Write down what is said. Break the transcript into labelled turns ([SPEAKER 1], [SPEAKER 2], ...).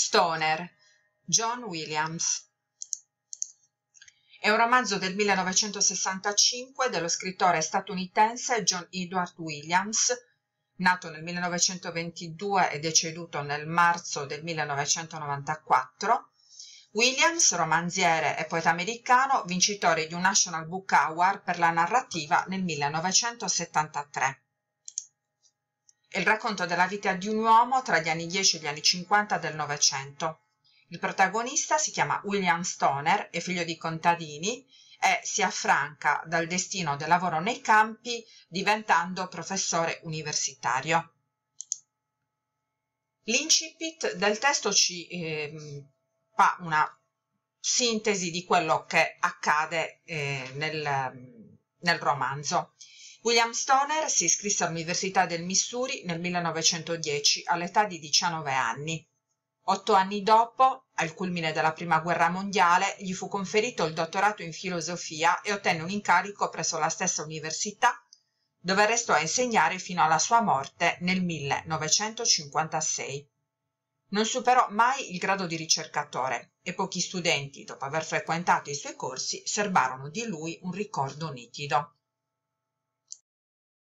[SPEAKER 1] Stoner, John Williams. È un romanzo del 1965 dello scrittore statunitense John Edward Williams, nato nel 1922 e deceduto nel marzo del 1994. Williams, romanziere e poeta americano, vincitore di un National Book Award per la narrativa nel 1973. Il racconto della vita di un uomo tra gli anni 10 e gli anni 50 del Novecento. Il protagonista si chiama William Stoner, è figlio di contadini e si affranca dal destino del lavoro nei campi diventando professore universitario. L'incipit del testo ci eh, fa una sintesi di quello che accade eh, nel, nel romanzo. William Stoner si iscrisse all'Università del Missouri nel 1910 all'età di 19 anni. Otto anni dopo, al culmine della Prima Guerra Mondiale, gli fu conferito il dottorato in filosofia e ottenne un incarico presso la stessa università, dove restò a insegnare fino alla sua morte nel 1956. Non superò mai il grado di ricercatore e pochi studenti, dopo aver frequentato i suoi corsi, serbarono di lui un ricordo nitido.